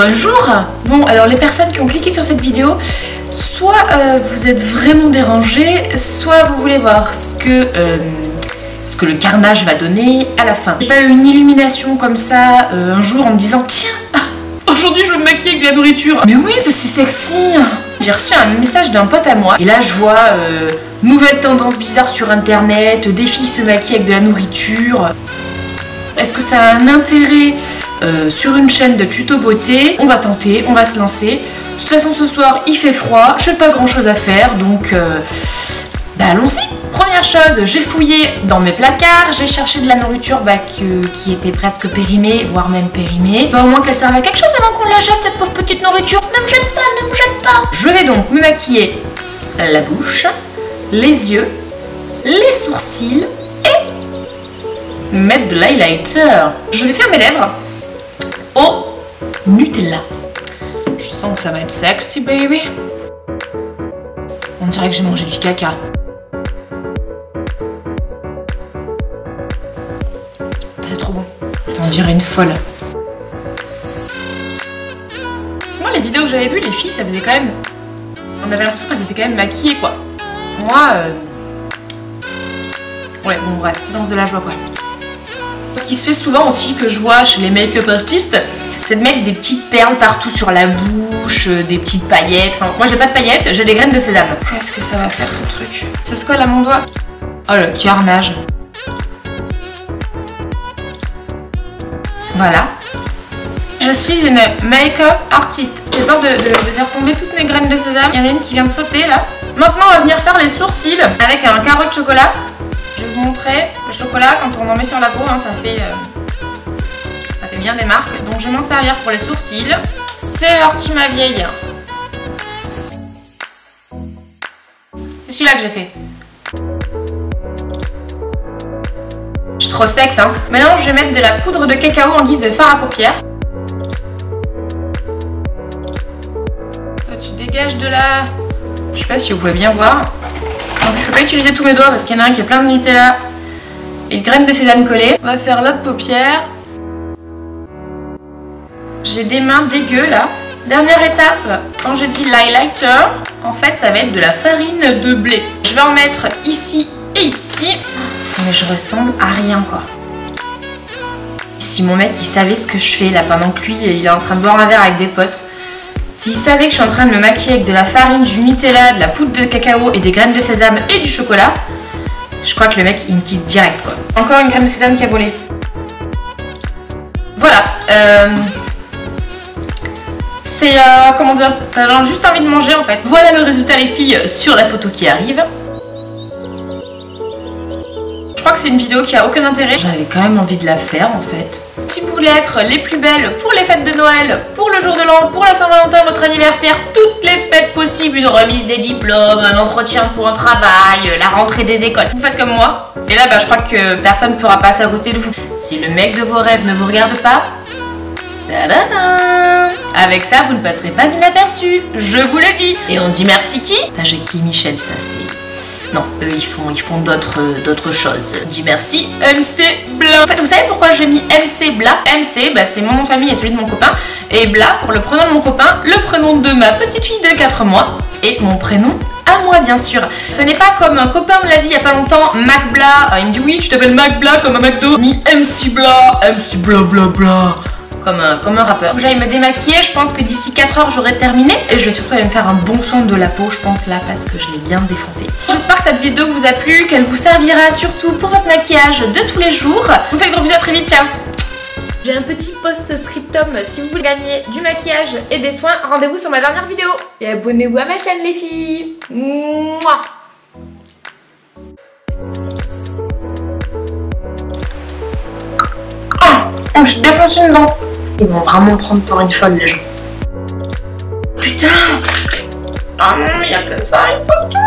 Bonjour Bon, alors les personnes qui ont cliqué sur cette vidéo, soit euh, vous êtes vraiment dérangés, soit vous voulez voir ce que, euh, ce que le carnage va donner à la fin. J'ai pas eu une illumination comme ça euh, un jour en me disant Tiens, aujourd'hui je vais me maquiller avec de la nourriture. Mais oui, c'est sexy J'ai reçu un message d'un pote à moi, et là je vois nouvelle tendance bizarre sur internet, des filles se maquillent avec de la nourriture. Est-ce que ça a un intérêt euh, sur une chaîne de tuto beauté On va tenter, on va se lancer. De toute façon, ce soir, il fait froid, je n'ai pas grand chose à faire, donc euh, bah, allons-y. Première chose, j'ai fouillé dans mes placards, j'ai cherché de la nourriture bah, qui était presque périmée, voire même périmée. Bah, au moins qu'elle serve à quelque chose avant qu'on la jette, cette pauvre petite nourriture. Ne me jette pas, ne me jette pas Je vais donc me maquiller la bouche, les yeux, les sourcils et mettre de l'highlighter. Je vais faire mes lèvres Nutella. Je sens que ça va être sexy, baby. On dirait que j'ai mangé du caca. C'est trop bon. On dirait une folle. Moi, les vidéos que j'avais vues, les filles, ça faisait quand même. On avait l'impression qu'elles étaient quand même maquillées, quoi. Moi, euh... Ouais, bon, bref, danse de la joie, quoi. Ce qui se fait souvent aussi, que je vois chez les make-up artistes, c'est de mettre des petites perles partout sur la bouche, euh, des petites paillettes. Enfin, moi j'ai pas de paillettes, j'ai des graines de sésame. Qu'est-ce que ça va faire ce truc? Ça se colle à mon doigt Oh le carnage. Voilà. Je suis une make-up artiste. J'ai peur de, faire tomber toutes mes graines de sésame. Il y en a une qui vient de sauter là. Maintenant, on va venir faire les sourcils avec un carreau de chocolat. Je vais vous montrer le chocolat quand on en met sur la peau, hein, ça fait euh, bien des marques. Donc je vais m'en servir pour les sourcils. C'est parti ma vieille. C'est celui-là que j'ai fait. Je suis trop sexe hein. Maintenant je vais mettre de la poudre de cacao en guise de fard à paupières. Toi tu dégages de la... Je sais pas si vous pouvez bien voir. Donc, je peux pas utiliser tous mes doigts parce qu'il y en a un qui est plein de Nutella et de graines de sésame collées. On va faire l'autre paupière. J'ai des mains dégueu là. Dernière étape, quand j'ai dit l'highlighter, en fait ça va être de la farine de blé. Je vais en mettre ici et ici. Mais je ressemble à rien quoi. Si mon mec il savait ce que je fais là pendant que lui il est en train de boire un verre avec des potes. S'il savait que je suis en train de me maquiller avec de la farine, du Nutella, de la poudre de cacao et des graines de sésame et du chocolat, je crois que le mec il me quitte direct quoi. Encore une graine de sésame qui a volé. Voilà. Euh... C'est euh, comment dire donne juste envie de manger en fait. Voilà le résultat les filles sur la photo qui arrive. Je crois que c'est une vidéo qui a aucun intérêt. J'avais quand même envie de la faire en fait. Si vous voulez être les plus belles pour les fêtes de Noël, pour le jour de l'an, pour la Saint-Valentin, votre anniversaire, toutes les fêtes possibles, une remise des diplômes, un entretien pour un travail, la rentrée des écoles, vous faites comme moi. Et là, bah, je crois que personne ne pourra passer à côté de vous. Si le mec de vos rêves ne vous regarde pas, Tadadam Avec ça, vous ne passerez pas inaperçu, je vous le dis. Et on dit merci qui? Pas Jackie Michel, ça c'est... Non, eux ils font, ils font d'autres d'autres choses. On dit merci MC Bla. En fait, vous savez pourquoi j'ai mis MC Bla? MC, bah, c'est mon nom de famille et celui de mon copain. Et Bla pour le prénom de mon copain, le prénom de ma petite fille de 4 mois. Et mon prénom à moi, bien sûr. Ce n'est pas comme un copain me l'a dit il y a pas longtemps, Mac Bla. Ah, il me dit oui, tu t'appelles Mac Bla comme un McDo. Ni MC Bla, MC Bla Bla Bla comme un, comme un rappeur. Faut que J'aille me démaquiller, je pense que d'ici 4 heures j'aurai terminé. Et je vais surtout aller me faire un bon soin de la peau, je pense là, parce que je l'ai bien défoncé. J'espère que cette vidéo vous a plu, qu'elle vous servira surtout pour votre maquillage de tous les jours. Je vous fais de gros bisous, à très vite, ciao J'ai un petit post-scriptum, si vous voulez gagner du maquillage et des soins, rendez-vous sur ma dernière vidéo. Et abonnez-vous à ma chaîne les filles Mouah Oh, je défonce une dent. Ils vont vraiment me prendre pour une folle, les gens. Putain Ah non, il y a plein de farine partout